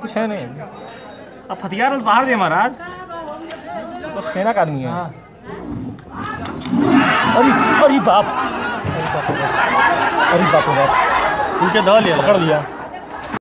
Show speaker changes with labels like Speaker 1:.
Speaker 1: कुछ है। नहीं अब हथियार बाहर दे महाराज तो सेना का आदमी है अरे अरे बाप। अरे बाप अरे बाप। उनके दल लिया। पकड़ लिया।